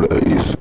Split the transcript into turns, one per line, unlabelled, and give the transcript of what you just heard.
Agora isso.